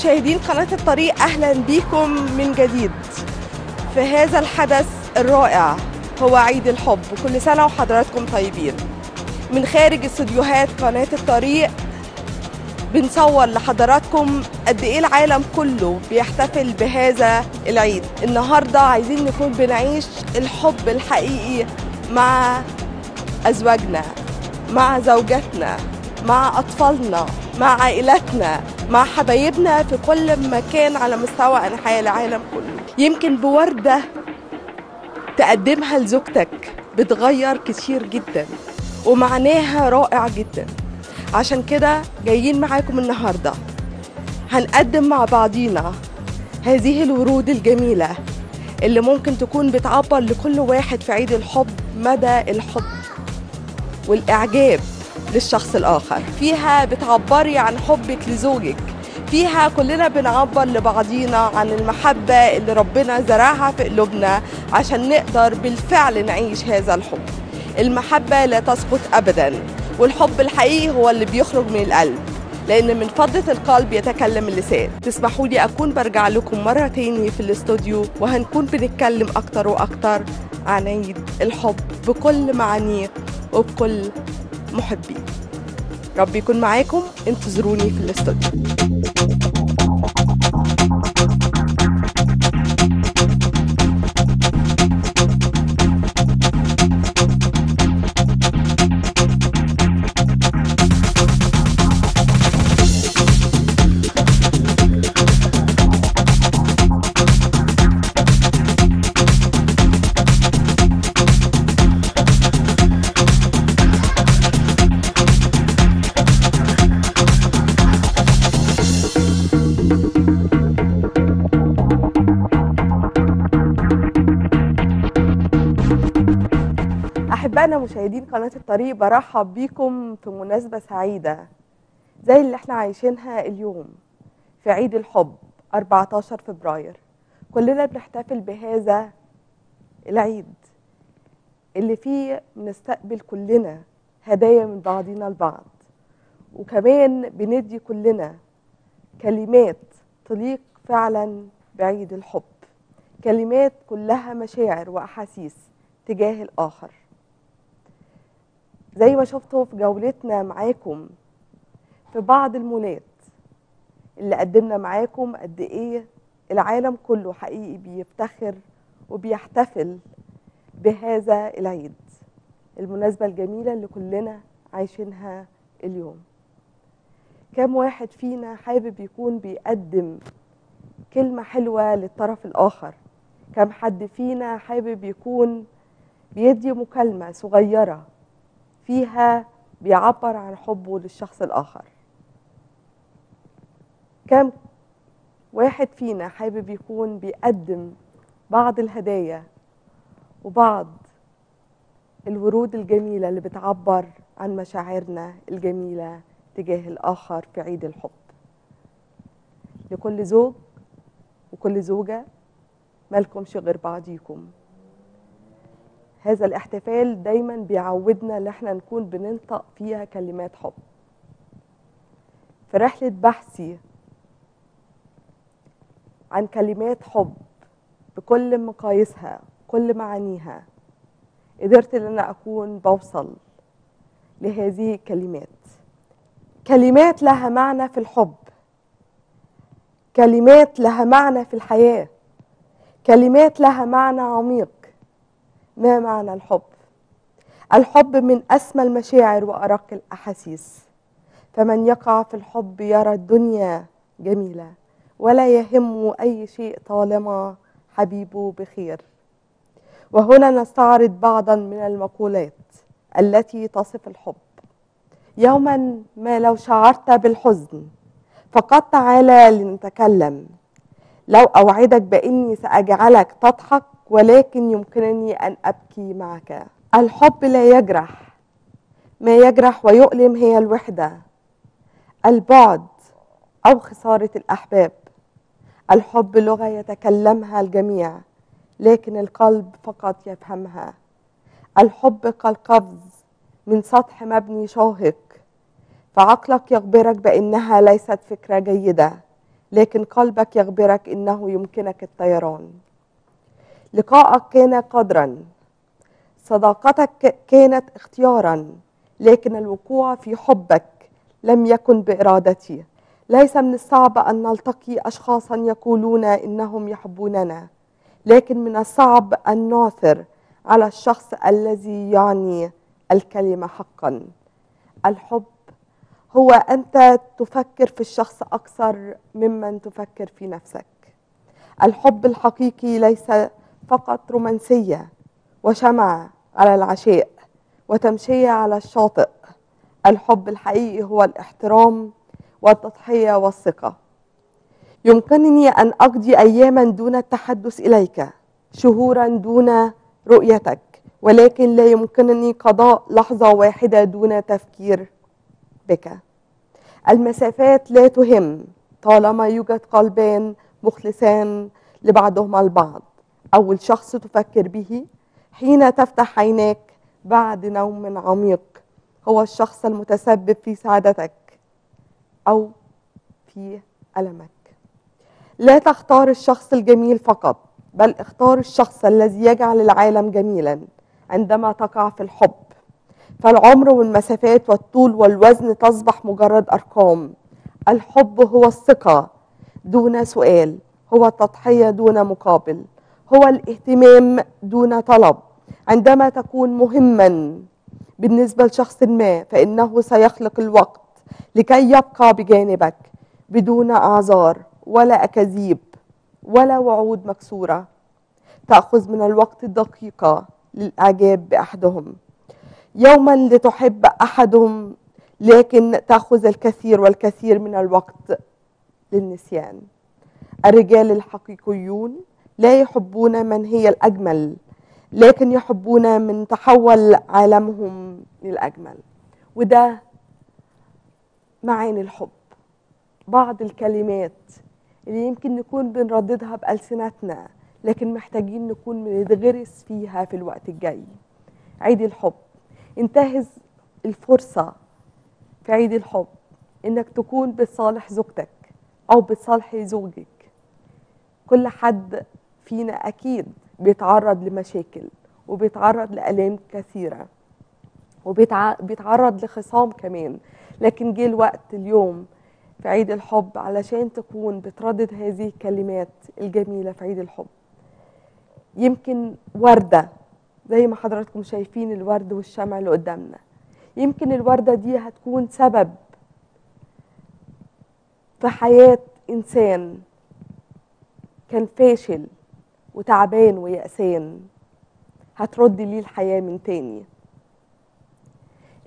مشاهدين قناة الطريق أهلا بكم من جديد. في هذا الحدث الرائع هو عيد الحب. وكل سنة وحضراتكم طيبين. من خارج استديوهات قناة الطريق بنصور لحضراتكم قد إيه العالم كله بيحتفل بهذا العيد. النهارده عايزين نكون بنعيش الحب الحقيقي مع أزواجنا مع زوجاتنا مع أطفالنا مع عائلاتنا. مع حبايبنا في كل مكان على مستوى أنحاء العالم كله. يمكن بوردة تقدمها لزوجتك بتغير كتير جدا ومعناها رائع جدا. عشان كده جايين معاكم النهارده. هنقدم مع بعضينا هذه الورود الجميلة اللي ممكن تكون بتعبر لكل واحد في عيد الحب مدى الحب والإعجاب. للشخص الآخر. فيها بتعبري عن حبك لزوجك. فيها كلنا بنعبر لبعضينا عن المحبة اللي ربنا زرعها في قلوبنا عشان نقدر بالفعل نعيش هذا الحب. المحبة لا تسقط أبدا والحب الحقيقي هو اللي بيخرج من القلب لأن من فضة القلب يتكلم اللسان. تسمحوا لي أكون برجع لكم مرة تاني في الاستوديو وهنكون بنتكلم أكتر وأكتر عن عيد الحب بكل معانيه وبكل محبيه رب يكون معاكم. انتظروني في الاستوديو. أحبائنا مشاهدين قناة الطريق برحب بيكم في مناسبة سعيدة زي اللي إحنا عايشينها اليوم في عيد الحب 14 فبراير. كلنا بنحتفل بهذا العيد اللي فيه بنستقبل كلنا هدايا من بعضنا البعض وكمان بندي كلنا كلمات تليق فعلا بعيد الحب. كلمات كلها مشاعر وأحاسيس تجاه الآخر. زي ما شفتوا في جولتنا معاكم في بعض المولات اللي قدمنا معاكم قد إيه العالم كله حقيقي بيفتخر وبيحتفل بهذا العيد المناسبة الجميلة اللي كلنا عايشينها اليوم. كم واحد فينا حابب يكون بيقدم كلمة حلوة للطرف الآخر؟ كم حد فينا حابب يكون بيدي مكالمة صغيرة فيها بيعبر عن حبه للشخص الآخر. كم واحد فينا حابب يكون بيقدم بعض الهدايا وبعض الورود الجميلة اللي بتعبر عن مشاعرنا الجميلة تجاه الآخر في عيد الحب. لكل زوج وكل زوجة مالكمش غير بعضيكم. هذا الاحتفال دايما بيعودنا إن إحنا نكون بننطق فيها كلمات حب. في رحلة بحثي عن كلمات حب بكل مقاييسها كل معانيها قدرت إن أنا أكون بوصل لهذه الكلمات. كلمات لها معنى في الحب. كلمات لها معنى في الحياة. كلمات لها معنى عميق. ما معنى الحب؟ الحب من أسمى المشاعر وأرق الأحاسيس. فمن يقع في الحب يرى الدنيا جميلة ولا يهمه أي شيء طالما حبيبه بخير. وهنا نستعرض بعضا من المقولات التي تصف الحب. يوما ما لو شعرت بالحزن فقد تعالى لنتكلم. لو أوعدك بإني سأجعلك تضحك ولكن يمكنني أن أبكي معك. الحب لا يجرح. ما يجرح ويؤلم هي الوحدة. البعد أو خسارة الأحباب. الحب لغة يتكلمها الجميع لكن القلب فقط يفهمها. الحب كالقفز من سطح مبني شاهق. فعقلك يخبرك بأنها ليست فكرة جيدة لكن قلبك يخبرك إنه يمكنك الطيران. لقائك كان قدرا. صداقتك كانت اختيارا. لكن الوقوع في حبك لم يكن بإرادتي. ليس من الصعب أن نلتقي اشخاصا يقولون إنهم يحبوننا. لكن من الصعب أن نعثر على الشخص الذي يعني الكلمة حقا. الحب هو أنت تفكر في الشخص أكثر ممن تفكر في نفسك. الحب الحقيقي ليس فقط رومانسية وشمعه على العشاء وتمشية على الشاطئ. الحب الحقيقي هو الاحترام والتضحية والثقة. يمكنني أن أقضي اياما دون التحدث إليك شهورا دون رؤيتك ولكن لا يمكنني قضاء لحظة واحدة دون تفكير بك. المسافات لا تهم طالما يوجد قلبان مخلصان لبعضهما البعض. أول شخص تفكر به حين تفتح عيناك بعد نوم عميق. هو الشخص المتسبب في سعادتك أو في ألمك. لا تختار الشخص الجميل فقط بل اختار الشخص الذي يجعل العالم جميلا عندما تقع في الحب. فالعمر والمسافات والطول والوزن تصبح مجرد أرقام. الحب هو الثقة دون سؤال هو التضحية دون مقابل. هو الاهتمام دون طلب. عندما تكون مهما بالنسبة لشخص ما فإنه سيخلق الوقت لكي يبقى بجانبك بدون أعذار ولا أكاذيب ولا وعود مكسورة. تأخذ من الوقت دقيقة للإعجاب بأحدهم. يوما لتحب أحدهم لكن تأخذ الكثير والكثير من الوقت للنسيان. الرجال الحقيقيون لا يحبون من هي الأجمل لكن يحبون من تحول عالمهم للأجمل. وده معاني الحب. بعض الكلمات اللي يمكن نكون بنرددها بألسنتنا لكن محتاجين نكون بنتغرس فيها في الوقت الجاي. عيد الحب. انتهز الفرصة في عيد الحب إنك تكون بتصالح زوجتك أو بتصالحي زوجك. كل حد فينا أكيد بيتعرض لمشاكل وبيتعرض لآلام كثيرة وبيتعرض لخصام كمان. لكن جه الوقت اليوم في عيد الحب علشان تكون بتردد هذه الكلمات الجميلة في عيد الحب. يمكن وردة زي ما حضراتكم شايفين الورد والشمع اللي قدامنا. يمكن الوردة دي هتكون سبب في حياة إنسان كان فاشل وتعبان ويأسان. هترد ليه الحياة من تاني.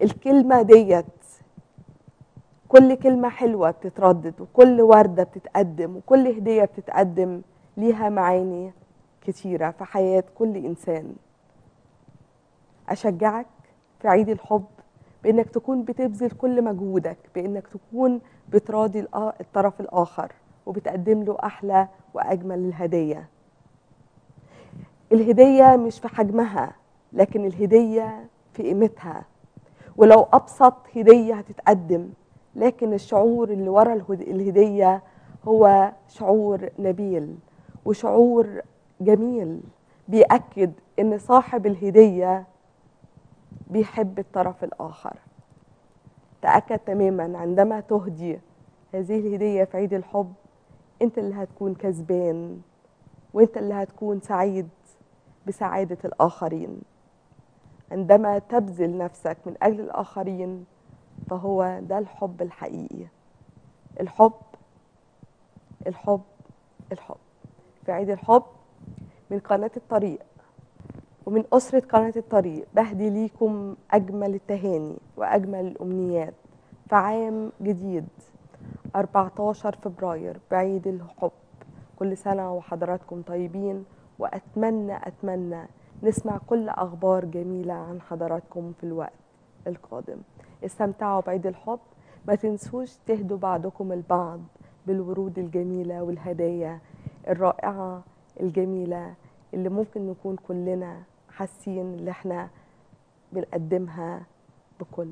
الكلمة ديت كل كلمة حلوة بتتردد وكل وردة بتتقدم وكل هدية بتتقدم ليها معاني كتيرة في حياة كل إنسان. أشجعك في عيد الحب بإنك تكون بتبذل كل مجهودك بإنك تكون بتراضي الطرف الآخر وبتقدم له أحلى وأجمل الهدية. الهدية مش في حجمها لكن الهدية في قيمتها. ولو أبسط هدية هتتقدم لكن الشعور اللي ورا الهدية هو شعور نبيل وشعور جميل. بيأكد إن صاحب الهدية بيحب الطرف الآخر. تأكد تماما عندما تهدي هذه الهدية في عيد الحب أنت اللي هتكون كسبان وأنت اللي هتكون سعيد. بسعادة الآخرين. عندما تبذل نفسك من أجل الآخرين فهو ده الحب الحقيقي. الحب الحب الحب. في عيد الحب من قناة الطريق ومن أسرة قناة الطريق بهدي ليكم أجمل التهاني وأجمل الأمنيات في عام جديد 14 فبراير بعيد الحب. كل سنة وحضراتكم طيبين. وأتمنى أتمنى نسمع كل أخبار جميلة عن حضراتكم في الوقت القادم. استمتعوا بعيد الحب. ما تنسوش تهدوا بعضكم البعض بالورود الجميلة والهدايا الرائعة الجميلة اللي ممكن نكون كلنا حاسين اللي إحنا بنقدمها بكل